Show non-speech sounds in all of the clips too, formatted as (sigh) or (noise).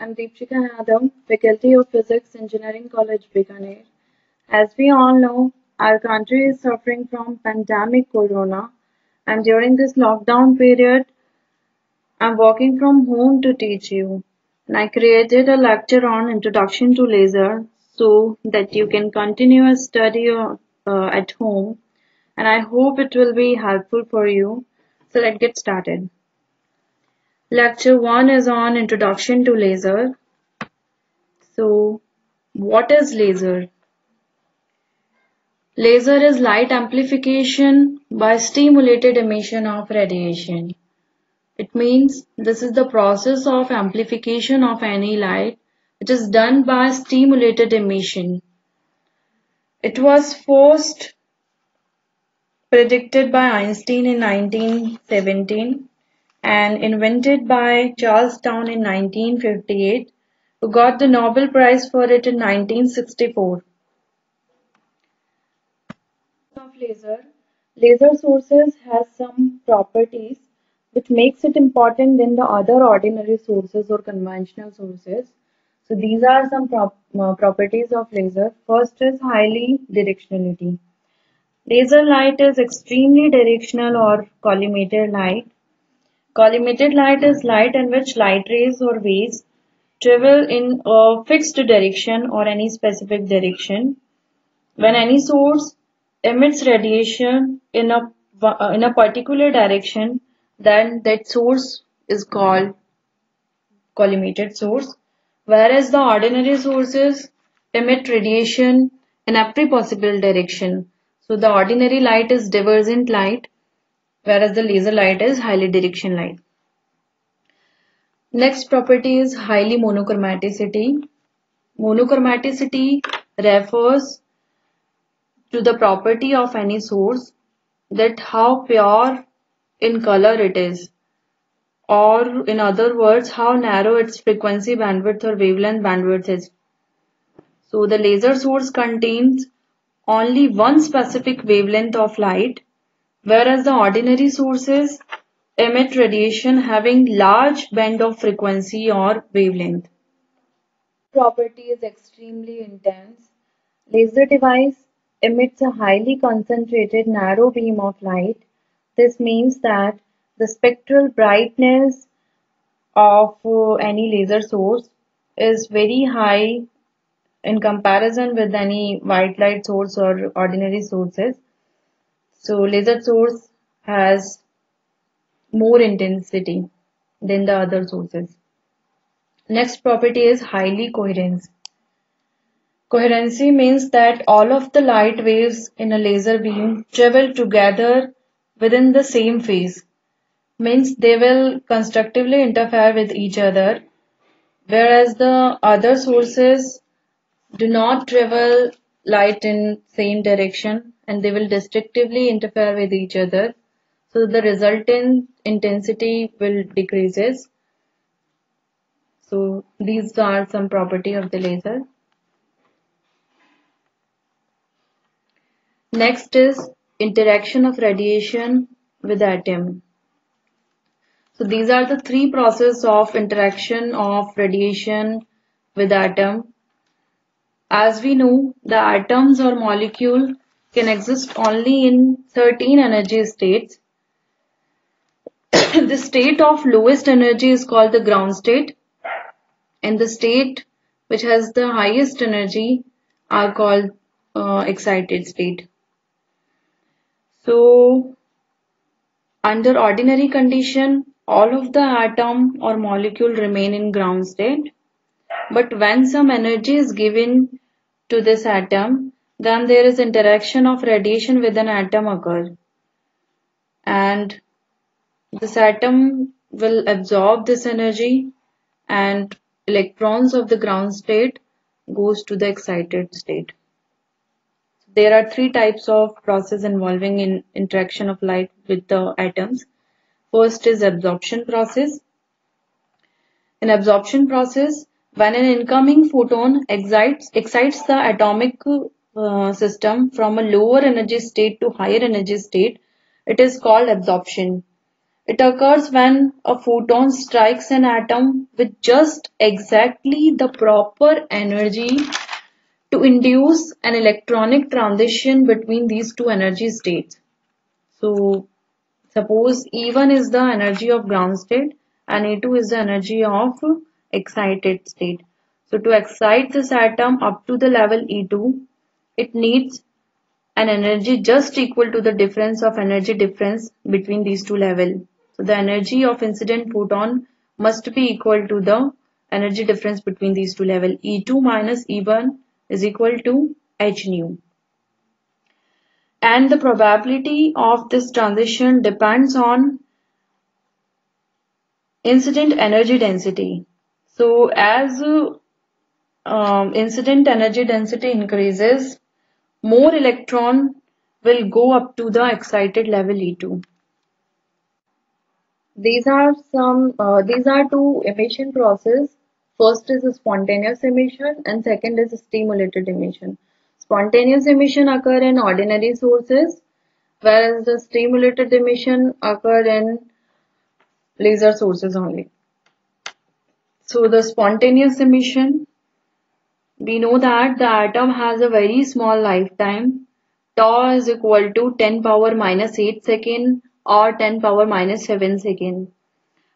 I'm Deepshika Yadav, Faculty of Physics, Engineering College, Bikaner. As we all know, our country is suffering from pandemic corona and during this lockdown period, I'm working from home to teach you. And I created a lecture on Introduction to Laser so that you can continue a study uh, at home and I hope it will be helpful for you. So let's get started. Lecture 1 is on Introduction to Laser. So, what is laser? Laser is light amplification by stimulated emission of radiation. It means this is the process of amplification of any light It is done by stimulated emission. It was first predicted by Einstein in 1917 and invented by Charles Townes in 1958, who got the Nobel Prize for it in 1964. Of laser, laser sources has some properties which makes it important than the other ordinary sources or conventional sources. So these are some prop uh, properties of laser. First is highly directionality. Laser light is extremely directional or collimated light Collimated light is light in which light rays or waves travel in a fixed direction or any specific direction. When any source emits radiation in a, in a particular direction, then that source is called collimated source. Whereas the ordinary sources emit radiation in every possible direction. So the ordinary light is divergent light whereas the laser light is highly direction light. Next property is highly monochromaticity. Monochromaticity refers to the property of any source that how pure in color it is or in other words how narrow its frequency bandwidth or wavelength bandwidth is. So the laser source contains only one specific wavelength of light whereas the ordinary sources emit radiation having large band of frequency or wavelength. Property is extremely intense. Laser device emits a highly concentrated narrow beam of light. This means that the spectral brightness of uh, any laser source is very high in comparison with any white light source or ordinary sources. So laser source has more intensity than the other sources. Next property is highly coherence. Coherency means that all of the light waves in a laser beam travel together within the same phase. Means they will constructively interfere with each other whereas the other sources do not travel light in same direction and they will destructively interfere with each other. So the resultant intensity will decreases. So these are some property of the laser. Next is interaction of radiation with atom. So these are the three process of interaction of radiation with atom. As we know, the atoms or molecule can exist only in 13 energy states. (coughs) the state of lowest energy is called the ground state and the state which has the highest energy are called uh, excited state. So under ordinary condition all of the atom or molecule remain in ground state but when some energy is given to this atom then there is interaction of radiation with an atom occur and this atom will absorb this energy and electrons of the ground state goes to the excited state. There are three types of process involving in interaction of light with the atoms. First is absorption process. In absorption process, when an incoming photon excites, excites the atomic uh, system from a lower energy state to higher energy state, it is called absorption. It occurs when a photon strikes an atom with just exactly the proper energy to induce an electronic transition between these two energy states. So suppose E1 is the energy of ground state and E2 is the energy of excited state. So to excite this atom up to the level E2, it needs an energy just equal to the difference of energy difference between these two levels. So the energy of incident photon must be equal to the energy difference between these two levels. E2 minus E1 is equal to h nu. And the probability of this transition depends on incident energy density. So as um, incident energy density increases, more electron will go up to the excited level E2. These are some, uh, these are two emission process. First is spontaneous emission and second is stimulated emission. Spontaneous emission occur in ordinary sources whereas the stimulated emission occur in laser sources only. So the spontaneous emission we know that the atom has a very small lifetime. Tau is equal to 10 power minus 8 second or 10 power minus 7 second.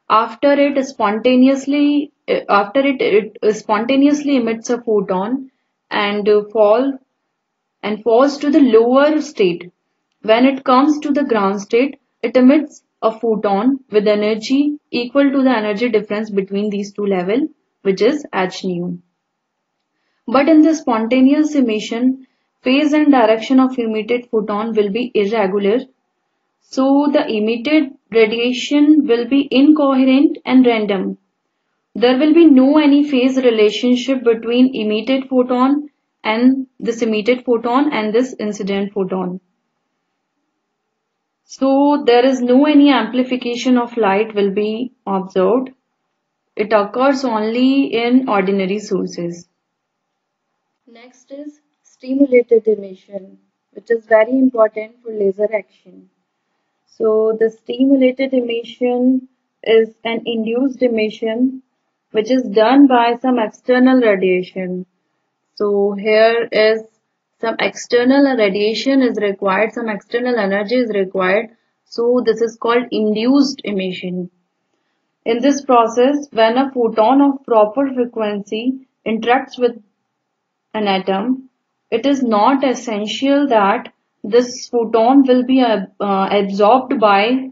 After it spontaneously, uh, after it, it spontaneously emits a photon and fall and falls to the lower state. When it comes to the ground state, it emits a photon with energy equal to the energy difference between these two levels, which is h nu. But in the spontaneous emission, phase and direction of emitted photon will be irregular. So the emitted radiation will be incoherent and random. There will be no any phase relationship between emitted photon and this emitted photon and this incident photon. So there is no any amplification of light will be observed. It occurs only in ordinary sources. Next is stimulated emission, which is very important for laser action. So the stimulated emission is an induced emission which is done by some external radiation. So here is some external radiation is required, some external energy is required. So this is called induced emission. In this process, when a photon of proper frequency interacts with an atom, it is not essential that this photon will be uh, uh, absorbed by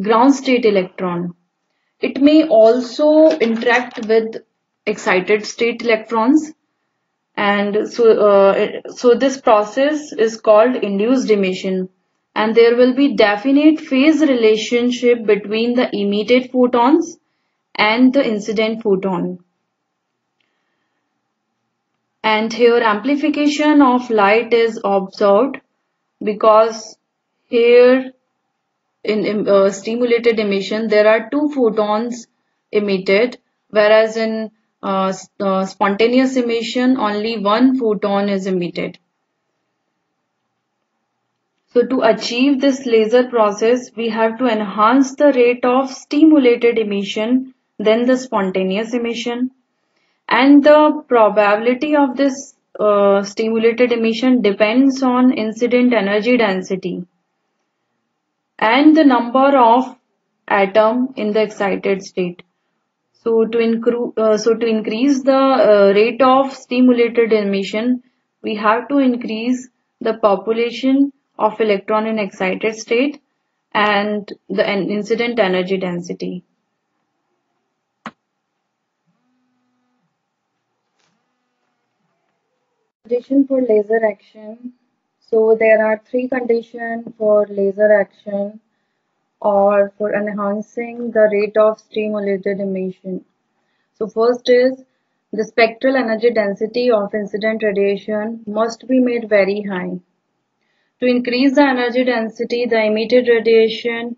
ground state electron. It may also interact with excited state electrons. And so uh, so this process is called induced emission. And there will be definite phase relationship between the emitted photons and the incident photon and here amplification of light is observed because here in uh, stimulated emission there are two photons emitted whereas in uh, uh, spontaneous emission only one photon is emitted. So to achieve this laser process we have to enhance the rate of stimulated emission than the spontaneous emission and the probability of this uh, stimulated emission depends on incident energy density and the number of atom in the excited state. So to, uh, so to increase the uh, rate of stimulated emission, we have to increase the population of electron in excited state and the incident energy density. Condition for laser action. So there are three conditions for laser action or for enhancing the rate of stimulated emission. So first is the spectral energy density of incident radiation must be made very high. To increase the energy density, the emitted radiation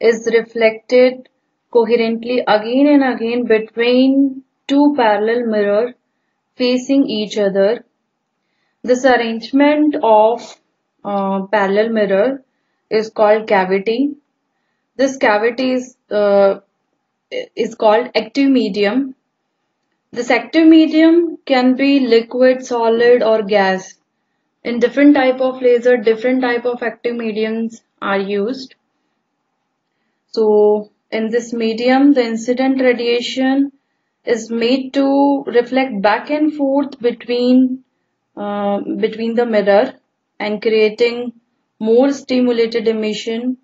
is reflected coherently again and again between two parallel mirrors facing each other this arrangement of uh, parallel mirror is called cavity this cavity is, uh, is called active medium. This active medium can be liquid, solid or gas. In different type of laser, different type of active mediums are used. So in this medium, the incident radiation is made to reflect back and forth between uh, between the mirror and creating more stimulated emission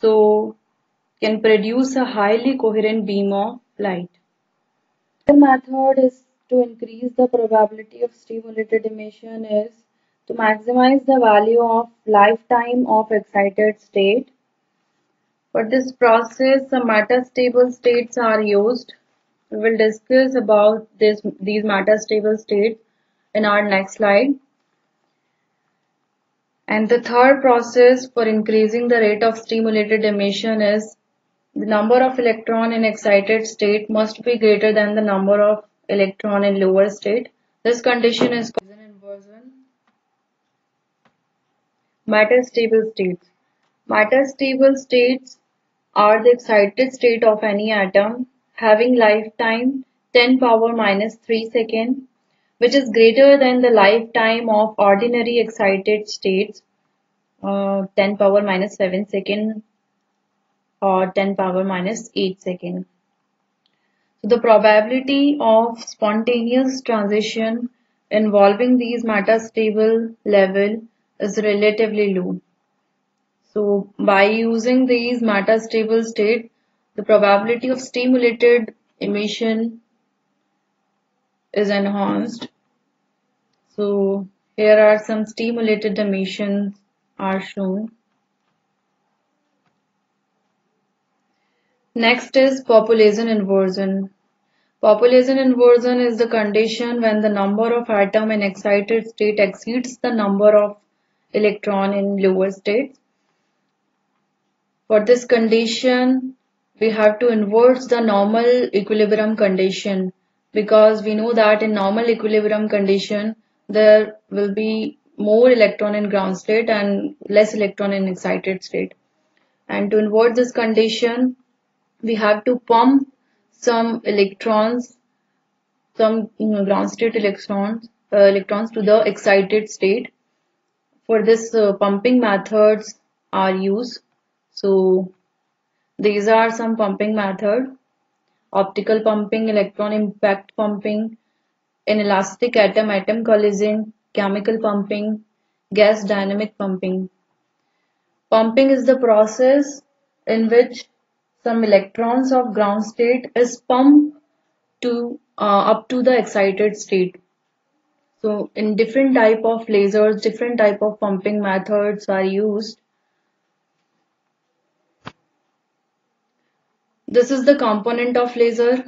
so can produce a highly coherent beam of light. The method is to increase the probability of stimulated emission is to maximize the value of lifetime of excited state. For this process, some metastable states are used. We will discuss about this, these metastable states in our next slide. And the third process for increasing the rate of stimulated emission is the number of electron in excited state must be greater than the number of electron in lower state. This condition is called inversion. Metastable states. Metastable states are the excited state of any atom having lifetime 10 power minus 3 second which is greater than the lifetime of ordinary excited states uh, 10 power minus 7 second or 10 power minus 8 second. So the probability of spontaneous transition involving these metastable level is relatively low. So by using these metastable state, the probability of stimulated emission is enhanced. So here are some stimulated emissions are shown. Next is population inversion. Population inversion is the condition when the number of atom in excited state exceeds the number of electron in lower states. For this condition, we have to invert the normal equilibrium condition because we know that in normal equilibrium condition there will be more electron in ground state and less electron in excited state. And to invert this condition, we have to pump some electrons, some you know, ground state electrons, uh, electrons to the excited state. For this uh, pumping methods are used. So these are some pumping method optical pumping, electron impact pumping, inelastic atom-atom collision, chemical pumping, gas dynamic pumping. Pumping is the process in which some electrons of ground state is pumped to uh, up to the excited state. So in different type of lasers, different type of pumping methods are used This is the component of laser.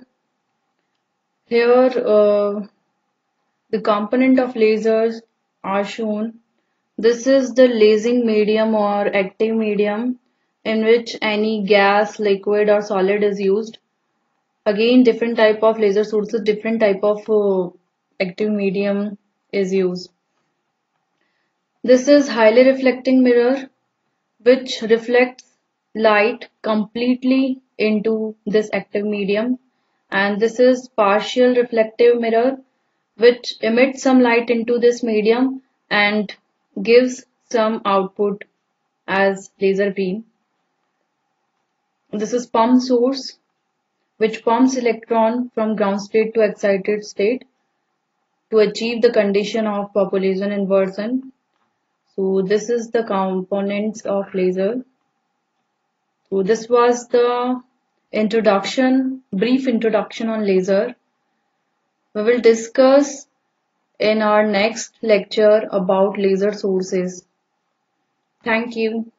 Here uh, the component of lasers are shown. This is the lasing medium or active medium in which any gas, liquid or solid is used. Again different type of laser sources, different type of uh, active medium is used. This is highly reflecting mirror which reflects light completely into this active medium and this is partial reflective mirror which emits some light into this medium and gives some output as laser beam. This is pump source which pumps electron from ground state to excited state to achieve the condition of population inversion. So this is the components of laser. So this was the introduction, brief introduction on laser. We will discuss in our next lecture about laser sources. Thank you.